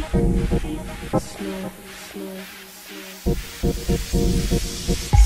slow, slow, slow.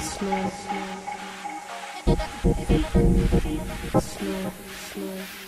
slow, slow, slow, slow.